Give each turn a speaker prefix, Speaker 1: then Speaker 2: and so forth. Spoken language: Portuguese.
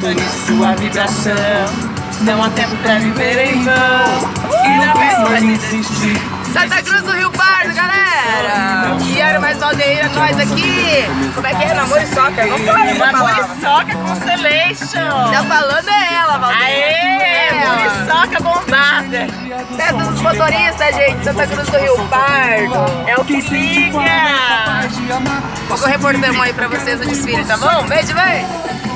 Speaker 1: Dane sua vibração. Não há tempo pra viver em vão. E não precisa mais desistir.
Speaker 2: Santa Cruz do Rio Pardo, galera! E era mais Valdeira, nós aqui! Como é que é? Namoro e soca? Não fala essa
Speaker 1: Namoro e soca Constellation.
Speaker 2: Tá falando é ela, Valdeira!
Speaker 1: Aê!
Speaker 2: É
Speaker 1: Namoro e soca bombada.
Speaker 2: Festa dos motoristas, gente! Santa Cruz do Rio Pardo!
Speaker 1: É o que liga.
Speaker 2: Vou reportamos aí pra vocês o desfile, tá bom? Beijo, beijo!